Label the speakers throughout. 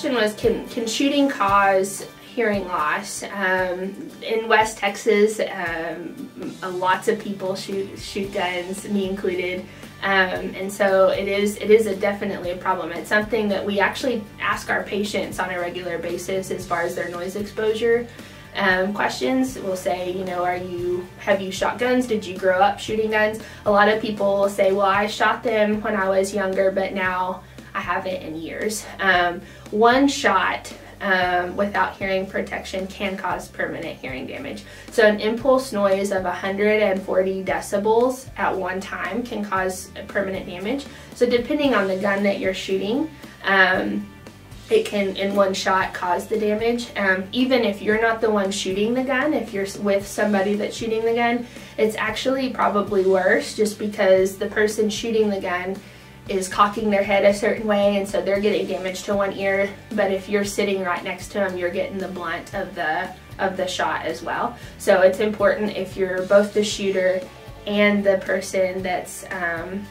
Speaker 1: question was, can, can shooting cause hearing loss? Um, in West Texas, um, lots of people shoot, shoot guns, me included. Um, and so it is it is a definitely a problem. It's something that we actually ask our patients on a regular basis as far as their noise exposure um, questions. We'll say, you know, are you have you shot guns? Did you grow up shooting guns? A lot of people will say, well, I shot them when I was younger, but now I haven't in years. Um, one shot um, without hearing protection can cause permanent hearing damage. So an impulse noise of 140 decibels at one time can cause permanent damage. So depending on the gun that you're shooting, um, it can in one shot cause the damage. Um, even if you're not the one shooting the gun, if you're with somebody that's shooting the gun, it's actually probably worse just because the person shooting the gun is cocking their head a certain way and so they're getting damage to one ear. But if you're sitting right next to them you're getting the blunt of the of the shot as well. So it's important if you're both the shooter and the person that's um,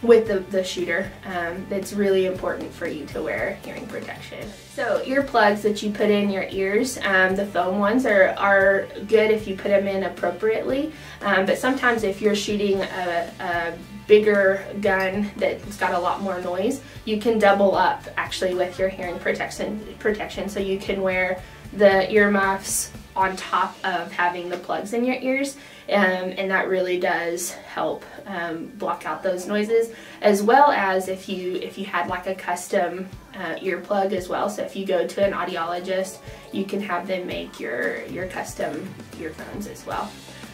Speaker 1: with the, the shooter um, it's really important for you to wear hearing protection. So earplugs that you put in your ears um, the foam ones are, are good if you put them in appropriately. Um, but sometimes if you're shooting a, a bigger gun that's got a lot more noise, you can double up actually with your hearing protection, protection. so you can wear the earmuffs on top of having the plugs in your ears um, and that really does help um, block out those noises as well as if you if you had like a custom uh, earplug as well. So if you go to an audiologist you can have them make your your custom earphones as well.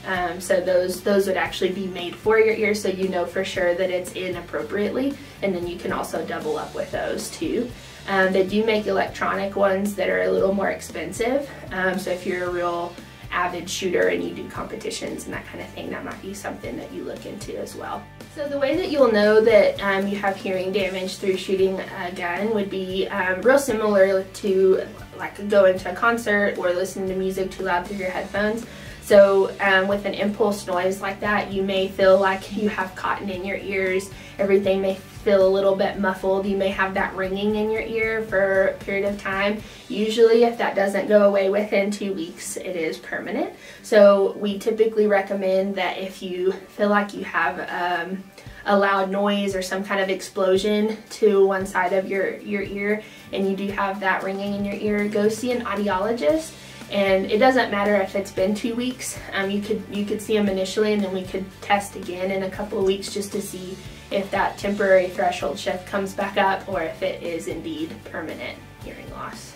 Speaker 1: Um, so those those would actually be made for your ears so you know for sure that it's in appropriately and then you can also double up with those too. Um, they do make electronic ones that are a little more expensive. Um, so if you're a real avid shooter and you do competitions and that kind of thing that might be something that you look into as well. So the way that you'll know that um, you have hearing damage through shooting a gun would be um, real similar to like going to a concert or listening to music too loud through your headphones. So um, with an impulse noise like that, you may feel like you have cotton in your ears. Everything may feel a little bit muffled. You may have that ringing in your ear for a period of time. Usually if that doesn't go away within two weeks, it is permanent. So we typically recommend that if you feel like you have um, a loud noise or some kind of explosion to one side of your, your ear and you do have that ringing in your ear, go see an audiologist and it doesn't matter if it's been two weeks. Um, you could you could see them initially, and then we could test again in a couple of weeks just to see if that temporary threshold shift comes back up or if it is indeed permanent hearing loss.